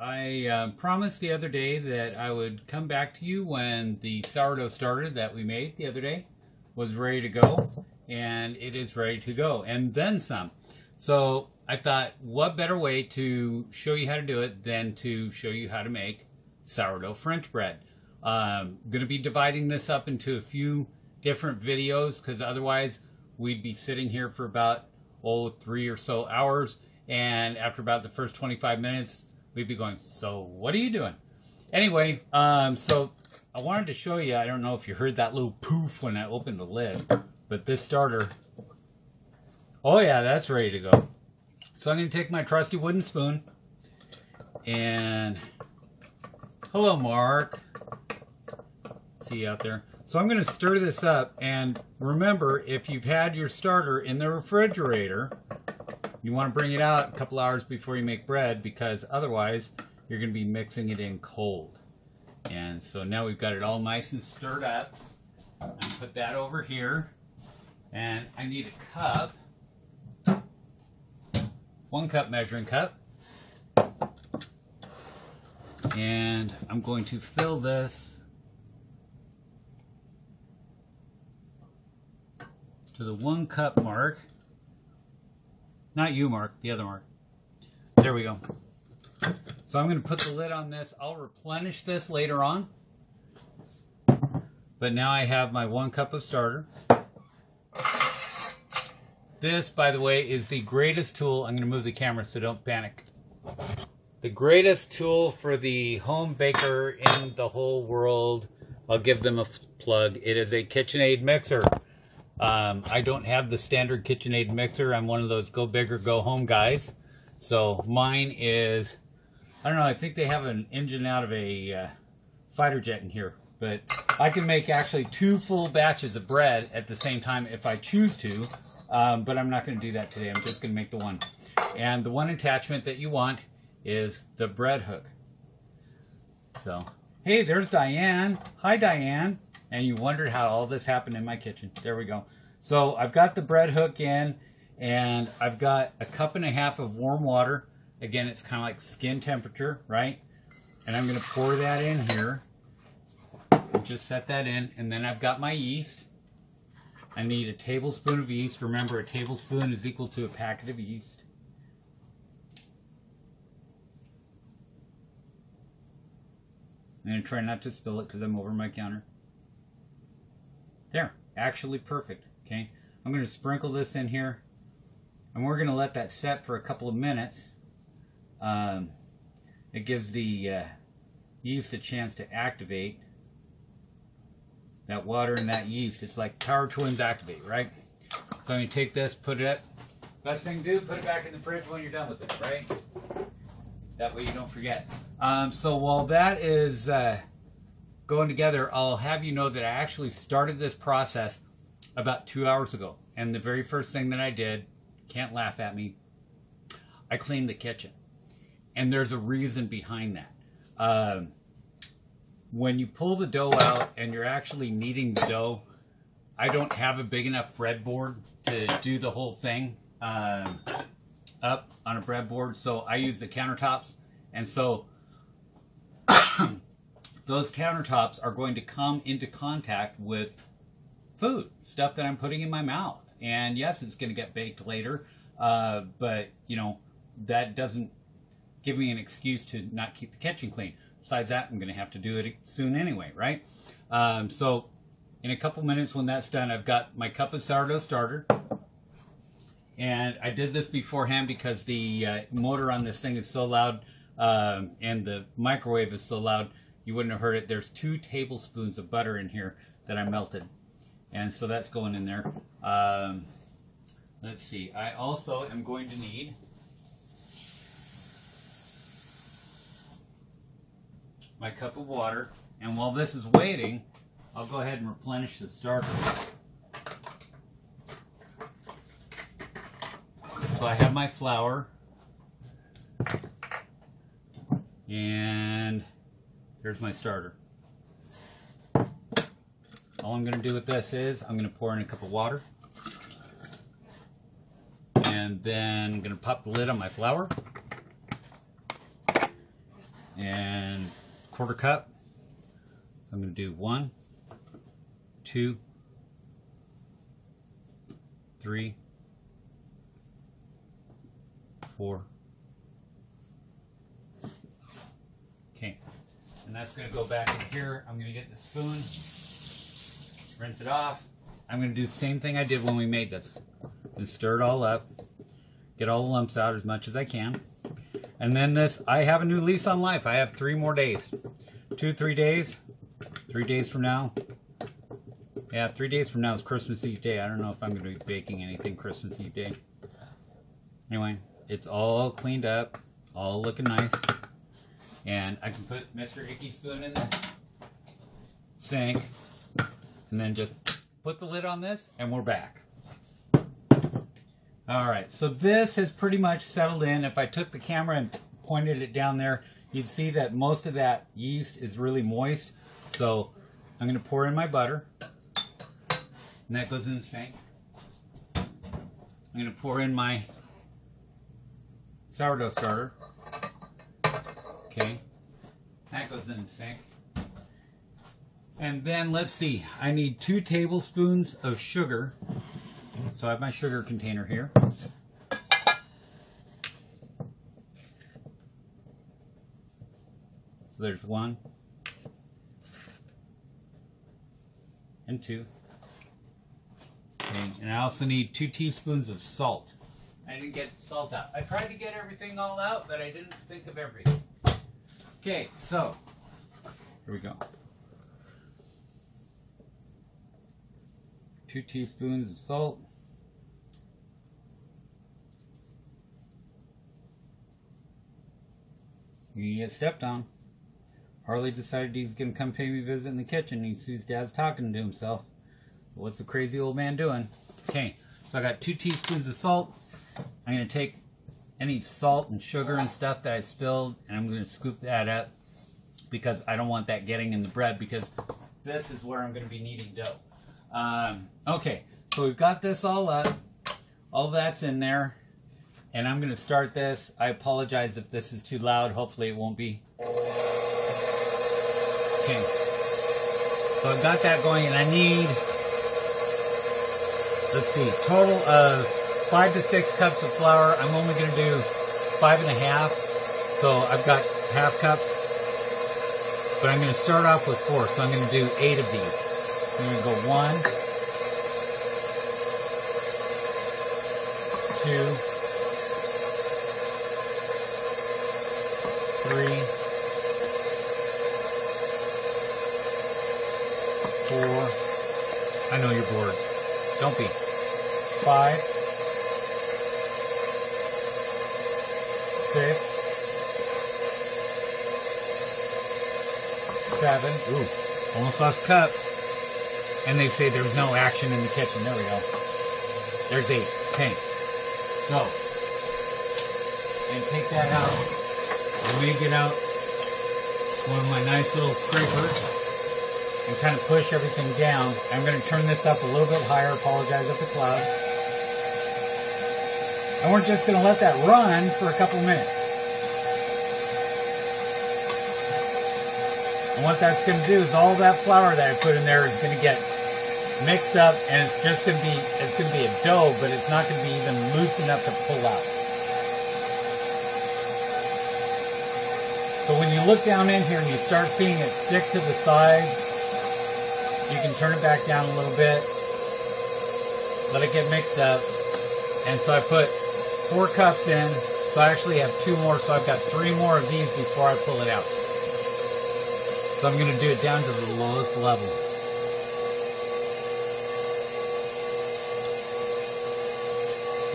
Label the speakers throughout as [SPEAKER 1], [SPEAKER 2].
[SPEAKER 1] I uh, promised the other day that I would come back to you when the sourdough starter that we made the other day was ready to go, and it is ready to go, and then some. So I thought, what better way to show you how to do it than to show you how to make sourdough French bread. I'm going to be dividing this up into a few different videos because otherwise we'd be sitting here for about, oh, three or so hours. And after about the first 25 minutes, we'd be going, so what are you doing? Anyway, um, so I wanted to show you, I don't know if you heard that little poof when I opened the lid, but this starter, oh yeah, that's ready to go. So I'm going to take my trusty wooden spoon and hello Mark. See you out there. So I'm going to stir this up and remember if you've had your starter in the refrigerator, you want to bring it out a couple hours before you make bread because otherwise you're going to be mixing it in cold. And so now we've got it all nice and stirred up. And put that over here. And I need a cup. One cup measuring cup. And I'm going to fill this to the one cup mark. Not you, Mark, the other Mark. There we go. So I'm going to put the lid on this. I'll replenish this later on. But now I have my one cup of starter. This, by the way, is the greatest tool. I'm going to move the camera so don't panic. The greatest tool for the home baker in the whole world. I'll give them a plug. It is a KitchenAid mixer. Um, I don't have the standard KitchenAid mixer. I'm one of those go big or go home guys. So mine is, I don't know, I think they have an engine out of a uh, fighter jet in here. But I can make actually two full batches of bread at the same time if I choose to. Um, but I'm not going to do that today. I'm just going to make the one. And the one attachment that you want is the bread hook. So, hey, there's Diane. Hi, Diane and you wondered how all this happened in my kitchen. There we go. So I've got the bread hook in and I've got a cup and a half of warm water. Again, it's kind of like skin temperature, right? And I'm going to pour that in here. Just set that in. And then I've got my yeast. I need a tablespoon of yeast. Remember, a tablespoon is equal to a packet of yeast. I'm going to try not to spill it because I'm over my counter. There, actually perfect, okay? I'm going to sprinkle this in here, and we're going to let that set for a couple of minutes. Um, it gives the uh, yeast a chance to activate. That water and that yeast, it's like power twins activate, right? So I'm to take this, put it, up. best thing to do, put it back in the fridge when you're done with it, right? That way you don't forget. Um, so while that is... Uh, going together, I'll have you know that I actually started this process about two hours ago. And the very first thing that I did, can't laugh at me, I cleaned the kitchen. And there's a reason behind that. Um, when you pull the dough out and you're actually kneading the dough, I don't have a big enough breadboard to do the whole thing um, up on a breadboard, so I use the countertops. And so those countertops are going to come into contact with food, stuff that I'm putting in my mouth. And yes, it's going to get baked later, uh, but you know that doesn't give me an excuse to not keep the kitchen clean. Besides that, I'm going to have to do it soon anyway, right? Um, so in a couple minutes when that's done, I've got my cup of sourdough starter. And I did this beforehand because the uh, motor on this thing is so loud um, and the microwave is so loud you wouldn't have heard it. There's two tablespoons of butter in here that I melted. And so that's going in there. Um, let's see. I also am going to need my cup of water. And while this is waiting, I'll go ahead and replenish the starter. So I have my flour. And Here's my starter. All I'm going to do with this is I'm going to pour in a cup of water. And then I'm going to pop the lid on my flour. and quarter cup. I'm going to do one, two, three, four. Okay, and that's going to go back in here. I'm going to get the spoon, rinse it off. I'm going to do the same thing I did when we made this. And stir it all up, get all the lumps out as much as I can. And then this, I have a new lease on life. I have three more days. Two, three days. Three days from now. Yeah, three days from now is Christmas Eve day. I don't know if I'm going to be baking anything Christmas Eve day. Anyway, it's all cleaned up, all looking nice. And I can put Mr. Icky Spoon in the sink. And then just put the lid on this, and we're back. All right, so this has pretty much settled in. If I took the camera and pointed it down there, you'd see that most of that yeast is really moist. So I'm going to pour in my butter, and that goes in the sink. I'm going to pour in my sourdough starter. Okay, that goes in the sink. And then let's see, I need two tablespoons of sugar. So I have my sugar container here. So there's one and two. Okay, and I also need two teaspoons of salt. I didn't get salt out. I tried to get everything all out, but I didn't think of everything. Okay, so here we go. Two teaspoons of salt. You get stepped on. Harley decided he's to come pay me a visit in the kitchen. He sees Dad's talking to himself. What's the crazy old man doing? Okay, so I got two teaspoons of salt. I'm to take any salt and sugar and stuff that I spilled, and I'm going to scoop that up because I don't want that getting in the bread because this is where I'm going to be kneading dough. Um, okay, so we've got this all up. All that's in there. And I'm going to start this. I apologize if this is too loud. Hopefully it won't be. Okay. So I've got that going and I need, let's see, total of five to six cups of flour. I'm only going to do five and a half. So I've got half cups. But I'm going to start off with four. So I'm going to do eight of these. I'm going to go one, two, three, four. I know you're bored. Don't be. Five, six, seven. Ooh, almost lost cup. And they say there's no action in the kitchen. There we go. There's eight. Okay. So, and take that out. Let me get out one of my nice little scrapers and kind of push everything down. I'm going to turn this up a little bit higher. Apologize if it's loud. And we're just going to let that run for a couple minutes. And what that's going to do is all that flour that I put in there is going to get mixed up and it's just going to be, it's going to be a dough, but it's not going to be even loose enough to pull out. So when you look down in here and you start seeing it stick to the sides, you can turn it back down a little bit, let it get mixed up. And so I put four cups in, so I actually have two more, so I've got three more of these before I pull it out. So I'm going to do it down to the lowest level.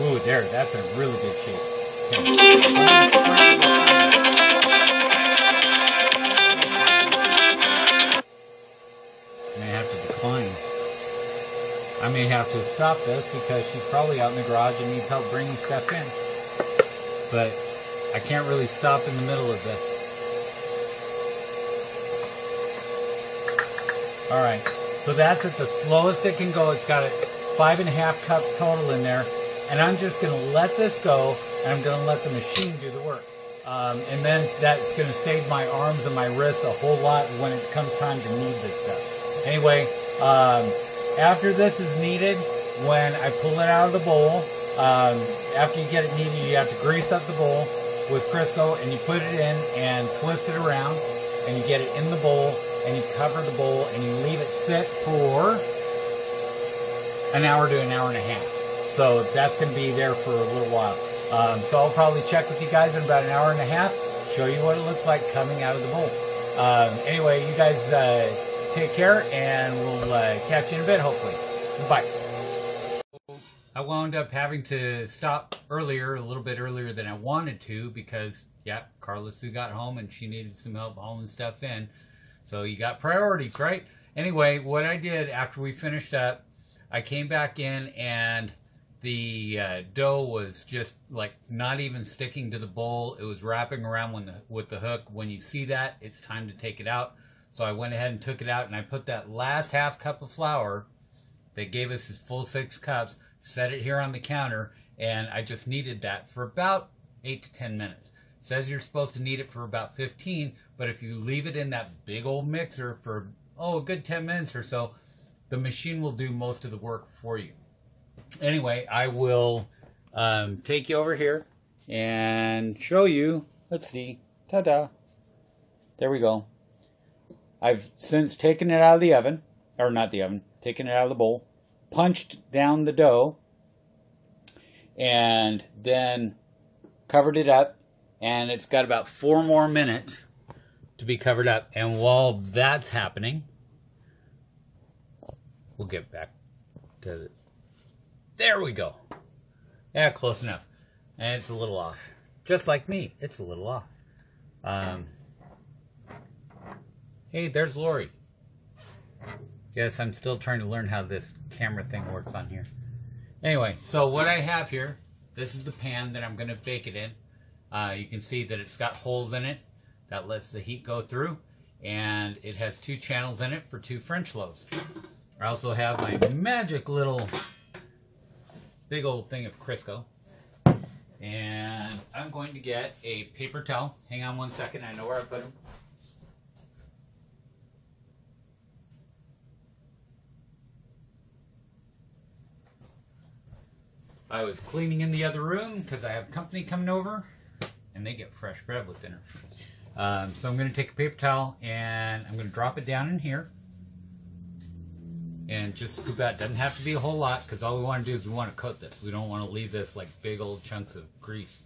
[SPEAKER 1] Ooh, there, that's a really good shape. Okay. May have to decline. I may have to stop this because she's probably out in the garage and needs help bringing stuff in. But I can't really stop in the middle of this. Alright, so that's at the slowest it can go. It's got a five and a half cups total in there. And I'm just going to let this go and I'm going to let the machine do the work. Um, and then that's going to save my arms and my wrists a whole lot when it comes time to knead this stuff. Anyway, um, after this is kneaded, when I pull it out of the bowl, um, after you get it kneaded, you have to grease up the bowl with Crisco and you put it in and twist it around and you get it in the bowl and you cover the bowl and you leave it sit for an hour to an hour and a half. So that's going to be there for a little while. Um, so I'll probably check with you guys in about an hour and a half, show you what it looks like coming out of the bowl. Um, anyway, you guys uh, take care and we'll uh, catch you in a bit hopefully. Bye. I wound up having to stop earlier, a little bit earlier than I wanted to, because yeah, Carla Sue got home and she needed some help hauling stuff in. So you got priorities, right? Anyway, what I did after we finished up, I came back in and the uh, dough was just like not even sticking to the bowl. It was wrapping around when the, with the hook. When you see that, it's time to take it out. So I went ahead and took it out and I put that last half cup of flour that gave us his full six cups, set it here on the counter, and I just kneaded that for about 8 to 10 minutes. Says you're supposed to knead it for about 15, but if you leave it in that big old mixer for, oh, a good 10 minutes or so, the machine will do most of the work for you. Anyway, I will um, take you over here and show you. Let's see. Ta-da. There we go. I've since taken it out of the oven, or not the oven, taken it out of the bowl, punched down the dough, and then covered it up. And it's got about four more minutes to be covered up. And while that's happening, we'll get back to the, there we go. Yeah, close enough. And it's a little off. Just like me, it's a little off. Um, hey, there's Lori. Yes, I'm still trying to learn how this camera thing works on here. Anyway, so what I have here, this is the pan that I'm going to bake it in. Uh, you can see that it's got holes in it. That lets the heat go through. And it has two channels in it for two French loaves. I also have my magic little big old thing of Crisco. And I'm going to get a paper towel. Hang on one second. I know where I put them. I was cleaning in the other room because I have company coming over they get fresh bread with dinner. Um, so I'm going to take a paper towel and I'm going to drop it down in here and just scoop out. Doesn't have to be a whole lot because all we want to do is we want to coat this. We don't want to leave this like big old chunks of grease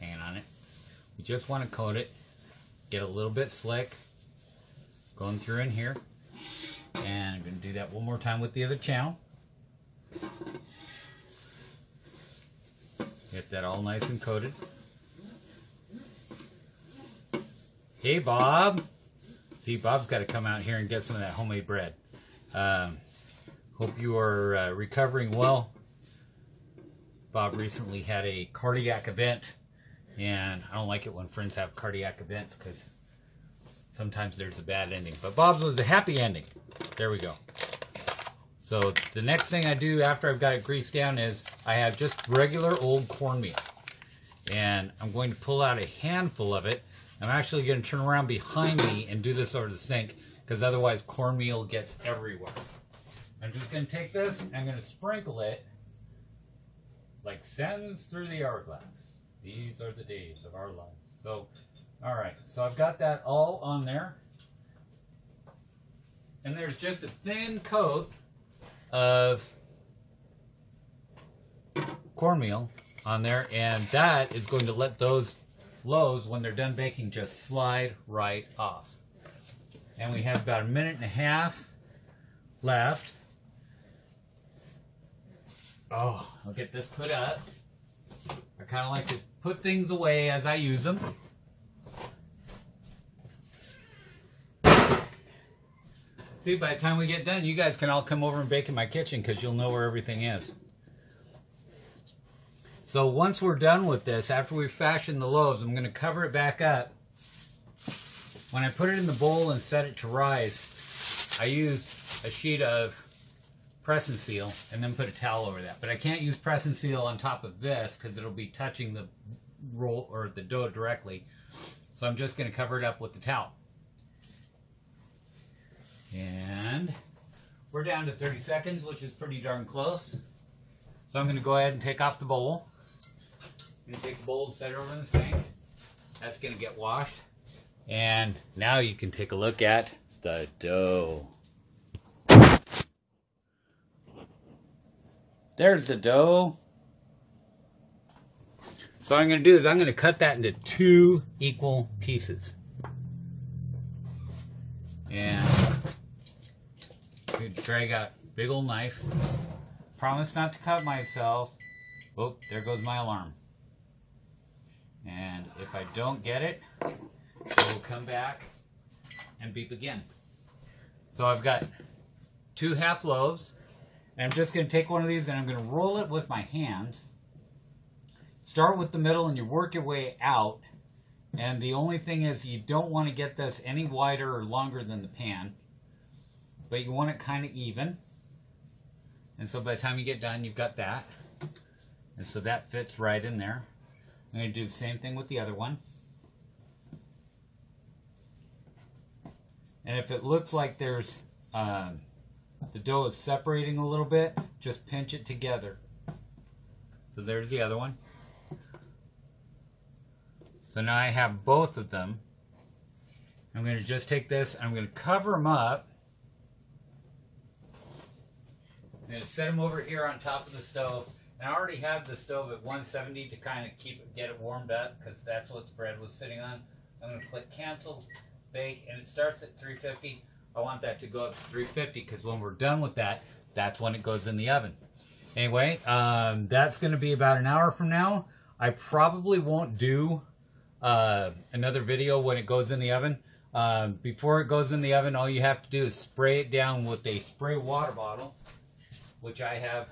[SPEAKER 1] hanging on it. We just want to coat it, get a little bit slick, going through in here. And I'm going to do that one more time with the other channel. Get that all nice and coated. Hey, Bob. See, Bob's got to come out here and get some of that homemade bread. Um, hope you are uh, recovering well. Bob recently had a cardiac event, and I don't like it when friends have cardiac events because sometimes there's a bad ending. But Bob's was a happy ending. There we go. So the next thing I do after I've got it greased down is I have just regular old cornmeal. And I'm going to pull out a handful of it. I'm actually going to turn around behind me and do this over the sink because otherwise cornmeal gets everywhere. I'm just going to take this I'm going to sprinkle it like sands through the hourglass. These are the days of our lives. So, all right. So I've got that all on there. And there's just a thin coat of cornmeal on there, and that is going to let those loaves, when they're done baking, just slide right off. And we have about a minute and a half left. Oh, I'll get this put up. I kind of like to put things away as I use them. See, by the time we get done, you guys can all come over and bake in my kitchen because you'll know where everything is. So once we're done with this, after we've fashioned the loaves, I'm going to cover it back up. When I put it in the bowl and set it to rise, I used a sheet of press and seal and then put a towel over that. But I can't use press and seal on top of this because it'll be touching the roll or the dough directly. So I'm just going to cover it up with the towel. And we're down to 30 seconds, which is pretty darn close. So I'm going to go ahead and take off the bowl. Take the bowl and set it over in the sink. That's going to get washed. And now you can take a look at the dough. There's the dough. So what I'm going to do is I'm going to cut that into two equal pieces. And drag out big old knife. Promise not to cut myself. Oh, there goes my alarm. And if I don't get it, will come back and beep again. So I've got two half loaves. And I'm just going to take one of these and I'm going to roll it with my hands. Start with the middle and you work your way out. And the only thing is you don't want to get this any wider or longer than the pan. But you want it kind of even. And so by the time you get done, you've got that. And so that fits right in there. I'm going to do the same thing with the other one. And if it looks like there's um, the dough is separating a little bit, just pinch it together. So there's the other one. So now I have both of them. I'm going to just take this, I'm going to cover them up. I'm going to set them over here on top of the stove. And I already have the stove at 170 to kind of keep get it warmed up because that's what the bread was sitting on. I'm going to click cancel, bake, and it starts at 350. I want that to go up to 350 because when we're done with that, that's when it goes in the oven. Anyway, um, that's going to be about an hour from now. I probably won't do uh, another video when it goes in the oven. Um, before it goes in the oven, all you have to do is spray it down with a spray water bottle which I have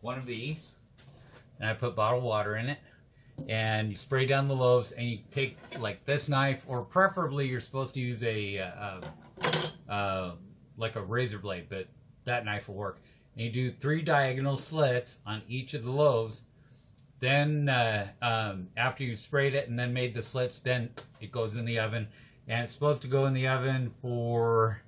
[SPEAKER 1] one of these, and I put bottled water in it, and you spray down the loaves, and you take like this knife, or preferably you're supposed to use a, uh, uh, uh, like a razor blade, but that knife will work. And you do three diagonal slits on each of the loaves. Then uh, um, after you sprayed it and then made the slits, then it goes in the oven. And it's supposed to go in the oven for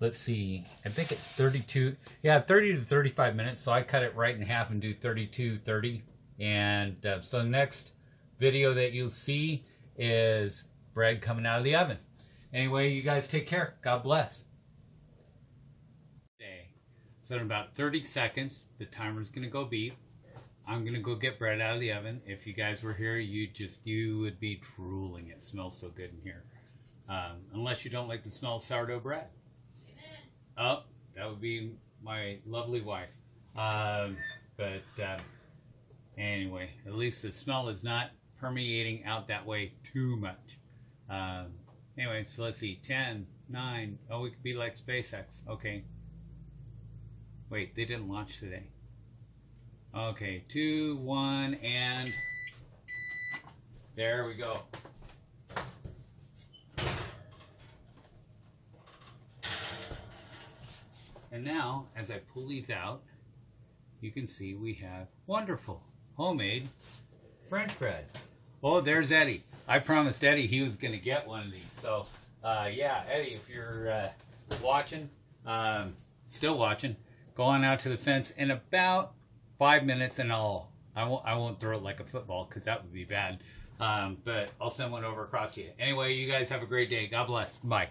[SPEAKER 1] let's see, I think it's 32, yeah, 30 to 35 minutes. So I cut it right in half and do 32, 30. And uh, so next video that you'll see is bread coming out of the oven. Anyway, you guys take care. God bless. So in about 30 seconds, the timer's going to go beep. I'm going to go get bread out of the oven. If you guys were here, you just, you would be drooling. It smells so good in here. Um, unless you don't like the smell of sourdough bread. Oh, that would be my lovely wife. Um, but uh, anyway, at least the smell is not permeating out that way too much. Um, anyway, so let's see. 10, 9. Oh, we could be like SpaceX. Okay. Wait, they didn't launch today. Okay, 2, 1, and there we go. And now, as I pull these out, you can see we have wonderful homemade French bread. Oh, there's Eddie. I promised Eddie he was going to get one of these. So, uh, yeah, Eddie, if you're uh, watching, um, still watching, go on out to the fence in about five minutes, and I'll I won't I won't throw it like a football because that would be bad. Um, but I'll send one over across to you. Anyway, you guys have a great day. God bless. Bye.